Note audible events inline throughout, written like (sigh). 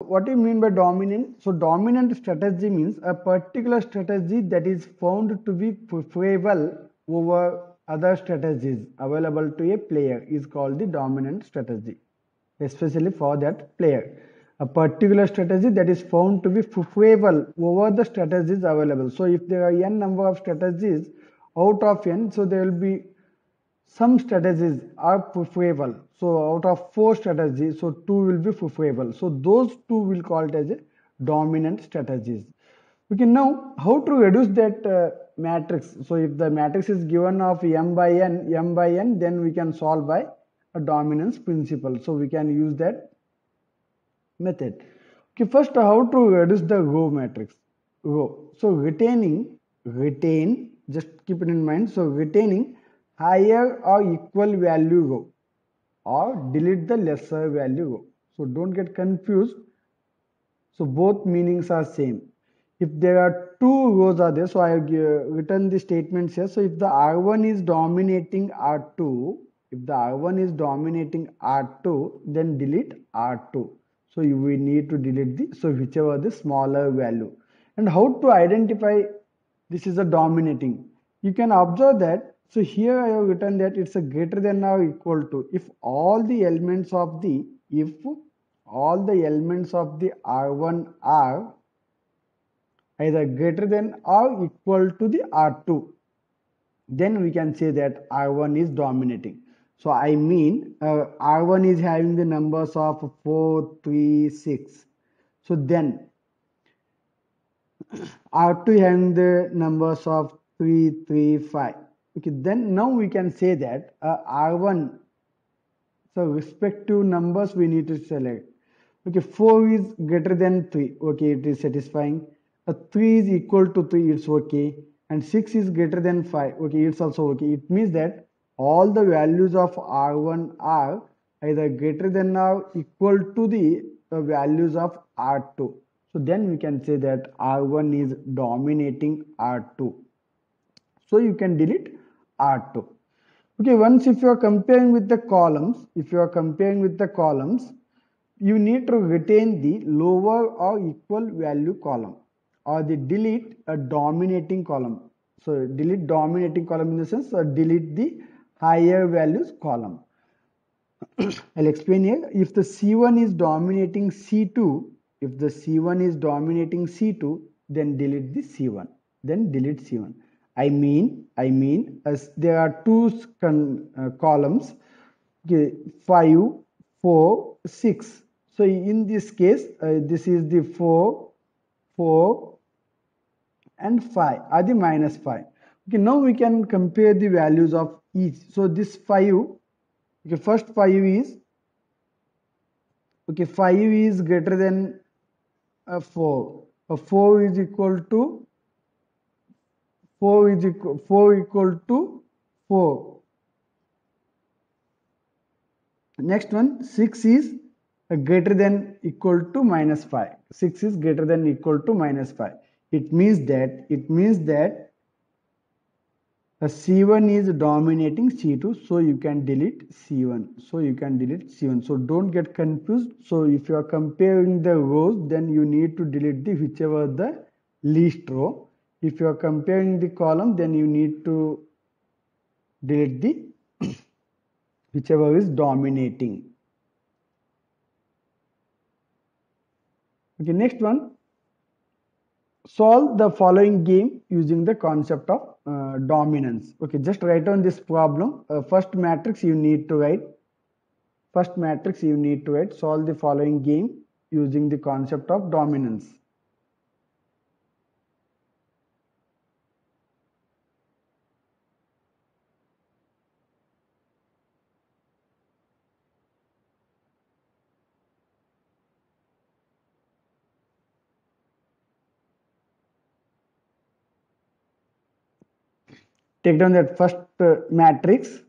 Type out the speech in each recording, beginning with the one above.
what do you mean by dominant? So dominant strategy means a particular strategy that is found to be preferable over other strategies available to a player is called the dominant strategy, especially for that player. A particular strategy that is found to be preferable over the strategies available. So if there are n number of strategies out of n, so there will be some strategies are preferable. So out of four strategies, so two will be preferable. So those two will call it as a dominant strategies. We can know how to reduce that uh, matrix. So if the matrix is given of m by n, m by n, then we can solve by a dominance principle. So we can use that method. Okay, first how to reduce the row matrix. Row. So retaining, retain, just keep it in mind. So retaining higher or equal value row or delete the lesser value row. So don't get confused. So both meanings are same. If there are two rows are there, so I have uh, written the statements here. So if the R1 is dominating R2, if the R1 is dominating R2, then delete R2. So you will need to delete the, so whichever the smaller value. And how to identify this is a dominating? You can observe that so here I have written that it's a greater than or equal to if all the elements of the if all the elements of the R1 are either greater than or equal to the R2 then we can say that R1 is dominating. So I mean uh, R1 is having the numbers of 4, 3, 6. So then (clears throat) R2 having the numbers of 3, 3, 5 okay then now we can say that uh, r1 so respective numbers we need to select. Okay 4 is greater than 3 okay it is satisfying. Uh, 3 is equal to 3 it's okay. And 6 is greater than 5 okay it's also okay. It means that all the values of r1 are either greater than or equal to the uh, values of r2 so then we can say that r1 is dominating r2 so you can delete R2. Okay, once if you are comparing with the columns, if you are comparing with the columns, you need to retain the lower or equal value column or the delete a dominating column. So delete dominating column in the sense or delete the higher values column. (coughs) I'll explain here. If the C1 is dominating C2, if the C1 is dominating C2, then delete the C1. Then delete C1. I mean, I mean, as there are two uh, columns, okay, 5, 4, 6. So in this case, uh, this is the 4, 4 and 5 are the minus 5. Okay, now we can compare the values of each. So this 5, okay, first 5 is, okay, 5 is greater than uh, 4. Uh, 4 is equal to 4 is equal 4 equal to 4 next one 6 is greater than equal to minus 5 6 is greater than equal to minus 5 it means that it means that a C1 is dominating C2 so you can delete C1 so you can delete C1 so don't get confused. So if you are comparing the rows then you need to delete the whichever the least row if you are comparing the column then you need to delete the (clears throat) whichever is dominating. Okay next one. Solve the following game using the concept of uh, dominance. Okay just write down this problem. Uh, first matrix you need to write. First matrix you need to write. Solve the following game using the concept of dominance take down that first uh, matrix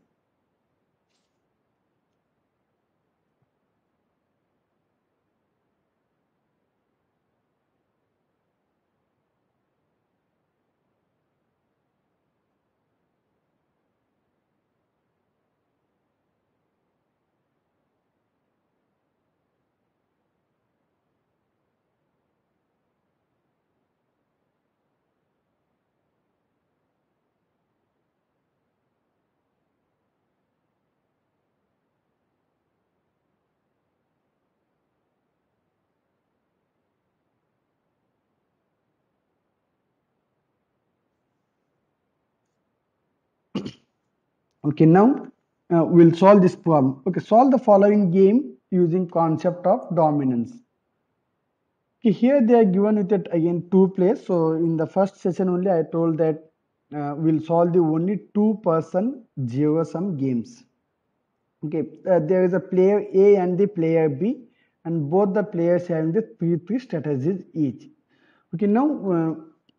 Okay, now uh, we'll solve this problem. Okay, solve the following game using concept of dominance. Okay, here they are given with it again two players. So in the first session only I told that uh, we'll solve the only two person zero sum games. Okay, uh, there is a player A and the player B and both the players having the three three strategies each. Okay, now uh,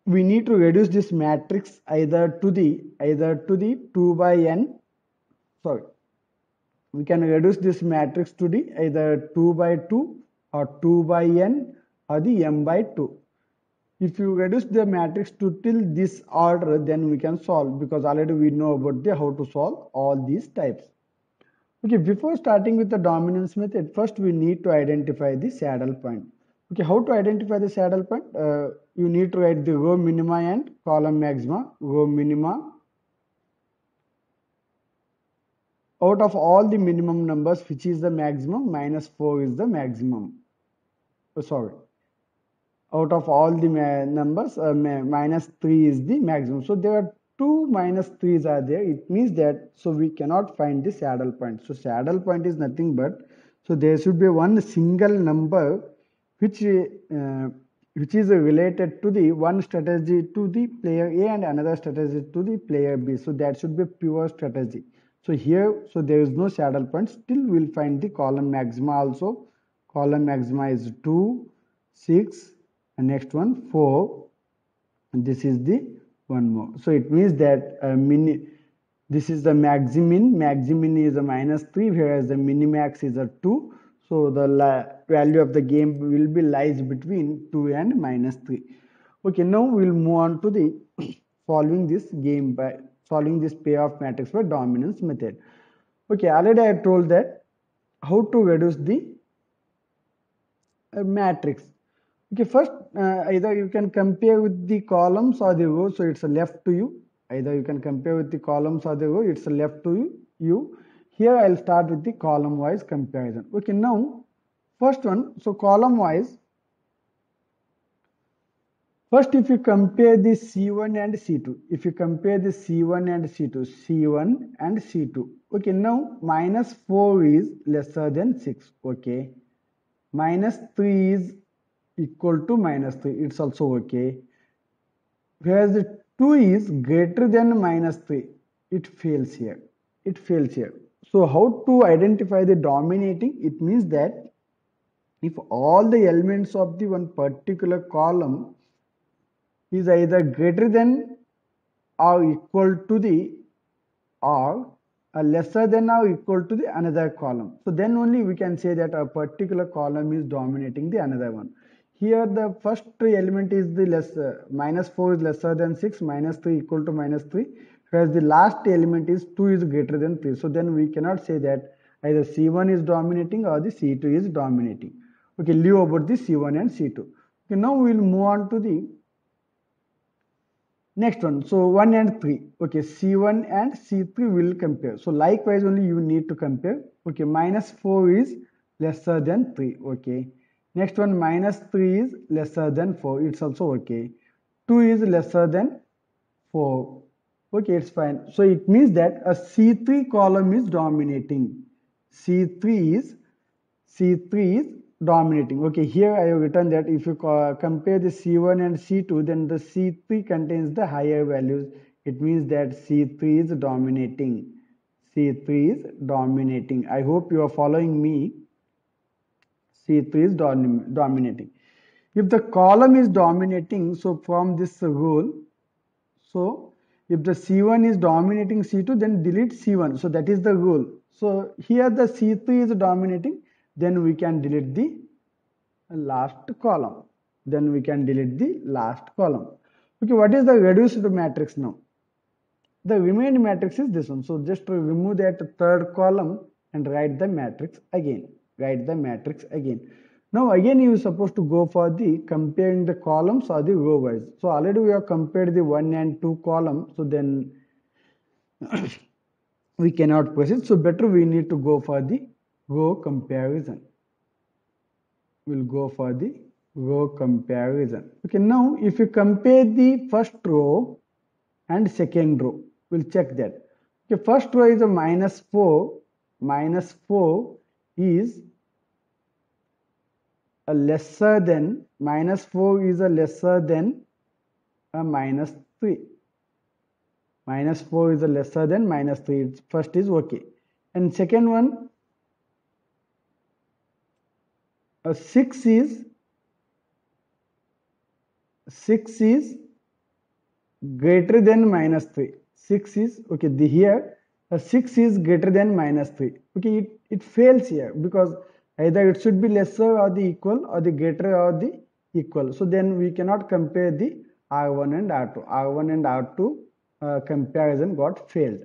we need to reduce this matrix either to the either to the 2 by n. Sorry. We can reduce this matrix to the either 2 by 2 or 2 by n or the m by 2 if you reduce the matrix to till this order then we can solve because already we know about the how to solve all these types. Okay before starting with the dominance method first we need to identify the saddle point okay how to identify the saddle point? Uh, you need to write the row minima and column maxima. Row minima. Out of all the minimum numbers which is the maximum? Minus 4 is the maximum. Oh, sorry. Out of all the numbers uh, minus 3 is the maximum. So there are two minus 3s are there. It means that so we cannot find the saddle point. So saddle point is nothing but so there should be one single number which uh, which is related to the one strategy to the player A and another strategy to the player B. So that should be pure strategy. So here, so there is no saddle point. Still, we'll find the column maxima also. Column maxima is 2, 6, and next one 4. And this is the one more. So it means that uh, mini, this is the maximin. Maximin is a minus 3, whereas the minimax is a 2. So the value of the game will be lies between 2 and minus 3. Okay, now we'll move on to the (coughs) following this game by solving this payoff matrix by dominance method. Okay, already I told that how to reduce the uh, matrix. Okay, first uh, either you can compare with the columns or the rows, so it's left to you. Either you can compare with the columns or the row, it's left to you. you. Here I'll start with the column wise comparison. Okay, now first one, so column wise, first if you compare the C1 and C2, if you compare the C1 and C2, C1 and C2, okay, now minus 4 is lesser than 6, okay, minus 3 is equal to minus 3, it's also okay, whereas the 2 is greater than minus 3, it fails here, it fails here so how to identify the dominating? It means that if all the elements of the one particular column is either greater than or equal to the or lesser than or equal to the another column. So then only we can say that a particular column is dominating the another one. Here the first element is the less minus 4 is lesser than 6 minus 3 equal to minus 3 whereas the last element is 2 is greater than 3 so then we cannot say that either c1 is dominating or the c2 is dominating. Okay leave about the c1 and c2 okay now we will move on to the next one. So 1 and 3 okay c1 and c3 will compare. So likewise only you need to compare. Okay minus 4 is lesser than 3 okay next one minus 3 is lesser than 4 it's also okay. 2 is lesser than 4 okay it's fine. So it means that a c3 column is dominating. C3 is c3 is dominating. Okay here i have written that if you compare the c1 and c2 then the c3 contains the higher values. It means that c3 is dominating. C3 is dominating. I hope you are following me. C3 is dominating. If the column is dominating so from this rule so if the C1 is dominating C2, then delete C1. So that is the rule. So here the C3 is dominating, then we can delete the last column. Then we can delete the last column. Okay, what is the reduced matrix now? The remaining matrix is this one. So just remove that third column and write the matrix again. Write the matrix again. Now again you are supposed to go for the comparing the columns or the row wise. So already we have compared the 1 and 2 columns. So then (coughs) we cannot proceed. So better we need to go for the row comparison. We'll go for the row comparison. Okay, now if you compare the first row and second row, we'll check that. Okay, first row is a minus 4. Minus 4 is a lesser than, minus 4 is a lesser than a minus 3. Minus 4 is a lesser than minus 3. First is okay. And second one, a 6 is 6 is greater than minus 3 6 is okay the here a 6 is greater than minus 3 okay it, it fails here because either it should be lesser or the equal or the greater or the equal. So then we cannot compare the r1 and r2 r1 and r2 uh, comparison got failed.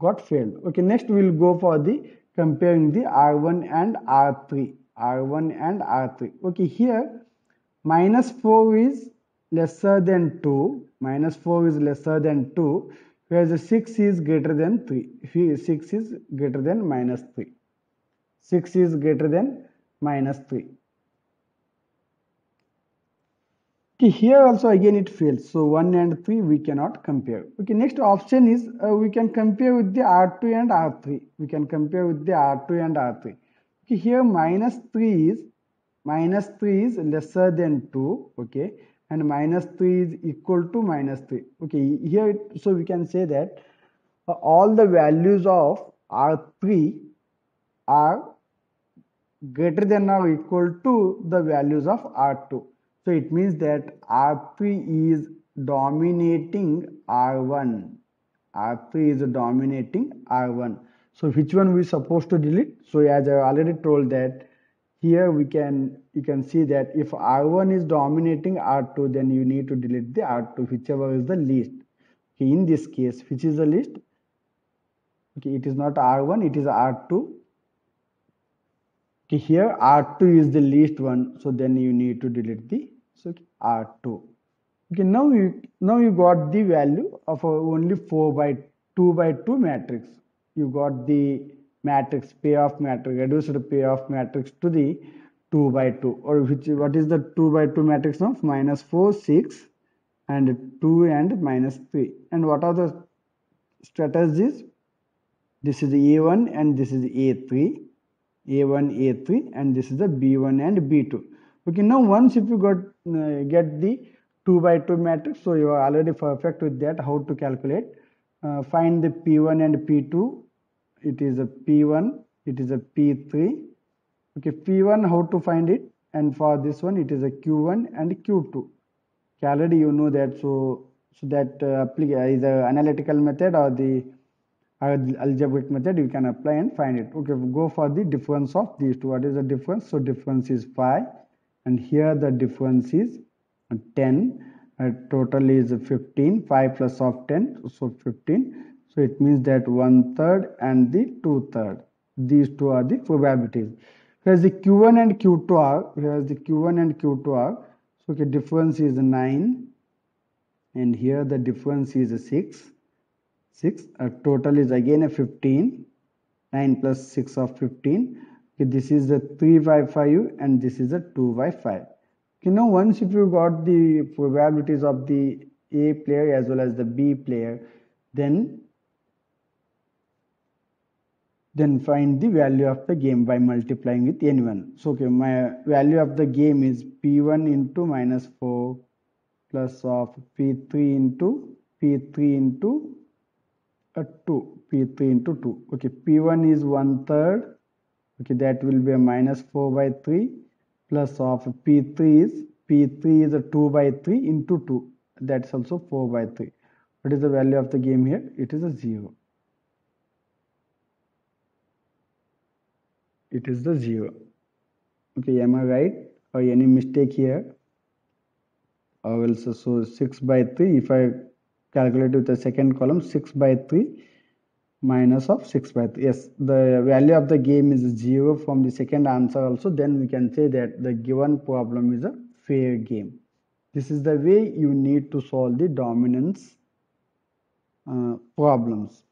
Got failed. Okay next we will go for the comparing the r1 and r3 r1 and r3 okay here minus 4 is lesser than 2 minus 4 is lesser than 2 whereas 6 is greater than 3 here 6 is greater than minus 3 6 is greater than minus 3 okay here also again it fails. So 1 and 3 we cannot compare. Okay next option is uh, we can compare with the r2 and r3 we can compare with the r2 and r3 okay here minus 3 is minus 3 is lesser than 2 okay and minus 3 is equal to minus 3 okay here so we can say that uh, all the values of r3 are greater than or equal to the values of r2 so it means that r3 is dominating r1 r3 is dominating r1 so which one we supposed to delete? So as i already told that here we can you can see that if r1 is dominating r2 then you need to delete the r2 whichever is the least. Okay in this case which is the least? Okay it is not r1 it is r2 okay here r2 is the least one so then you need to delete the so r2 okay now you now you got the value of only 4 by 2 by 2 matrix. You got the matrix payoff matrix reduced payoff matrix to the 2 by 2 or which what is the 2 by 2 matrix of minus 4 6 and 2 and minus 3 and what are the strategies? This is a1 and this is a3 a1 a3 and this is the b1 and b2 okay now once if you got uh, get the 2 by 2 matrix so you are already perfect with that how to calculate uh, find the p1 and p2 it is a P1, it is a P3. Okay, P1, how to find it? And for this one, it is a Q1 and Q2. Okay, already you know that. So, so that uh, either analytical method or the algebraic method you can apply and find it. Okay, go for the difference of these two. What is the difference? So, difference is 5 and here the difference is 10. Uh, total is 15. 5 plus of 10, so 15 so it means that one third and the two third. These two are the probabilities. Here's the Q1 and Q2 are. Here's the Q1 and Q2 are. So okay, difference is 9 and here the difference is 6. 6. A total is again a 15. 9 plus 6 of 15. Okay, this is a 3 by 5 and this is a 2 by 5. You know, once if you got the probabilities of the A player as well as the B player, then then find the value of the game by multiplying with n1 so okay my value of the game is p1 into minus 4 plus of p3 into p3 into a uh, 2 p3 into 2 okay p1 is one third. Okay that will be a minus 4 by 3 plus of p3 is p3 is a 2 by 3 into 2 that's also 4 by 3 what is the value of the game here? It is a 0 it is the 0 okay am i right or any mistake here? Or else so 6 by 3 if i calculate with the second column 6 by 3 minus of 6 by 3 yes the value of the game is 0 from the second answer also. Then we can say that the given problem is a fair game. This is the way you need to solve the dominance uh, problems